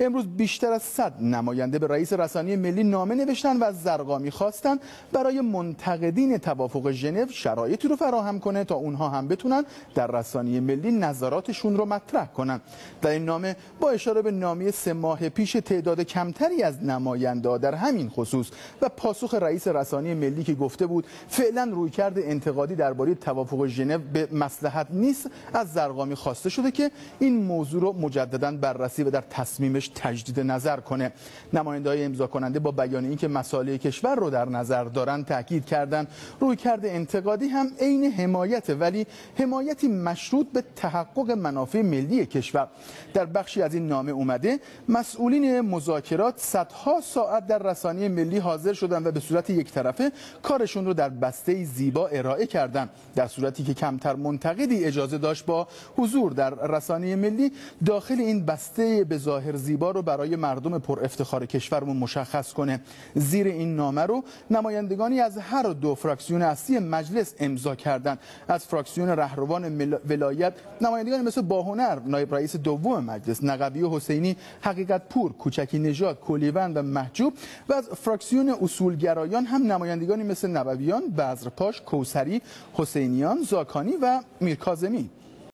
امروز بیشتر از 100 نماینده به رئیس رسانه ملی نامه نوشتن و از زرقامی خواستن برای منتقدین توافق ژنو شرایطی رو فراهم کنه تا اونها هم بتونن در رسانه ملی نظراتشون رو مطرح کنن. در این نامه با اشاره به نامه سه ماه پیش تعداد کمتری از نماینده در همین خصوص و پاسخ رئیس رسانه ملی که گفته بود فعلا رویکرد انتقادی درباره توافق ژنو به مصلحت نیست از زرقامی خواسته شده که این موضوع رو مجددا بررسی و در تصمیمش تجدید نظر کنه. نماینده های امضا کننده با بیان اینکه مسائل کشور رو در نظر دارن تاکید کردن. رویکرد انتقادی هم عین حمایت ولی حمایتی مشروط به تحقق منافع ملی کشور. در بخشی از این نامه اومده مسئولین مذاکرات صدها ساعت در رسانه ملی حاضر شدن و به صورت یک طرفه کارشون رو در بسته زیبا ارائه کردن. در صورتی که کمتر منتقدی اجازه داشت با حضور در رسانه ملی داخل این بسته به ظاهر زیبا رو برای مردم پر افتخار کشورمون مشخص کنه. زیر این نامه رو نمایندگانی از هر دو فراکسیون اصلی مجلس امضا کردند از فراکسیون رهروان ولایت نمایندگانی مثل باهنر نایب رئیس دوم مجلس نقبی و حسینی حقیقت پور کوچکی نژاد کلیوند و محجوب. و از فراکسیون اصولگرایان هم نمایندگانی مثل نبویان بذرپاش کوسری حسینیان زاکانی و میرکاظمی